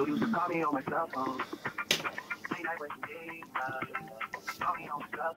You used call me on my cell phone. Late night when you uh, call me on my cell phone.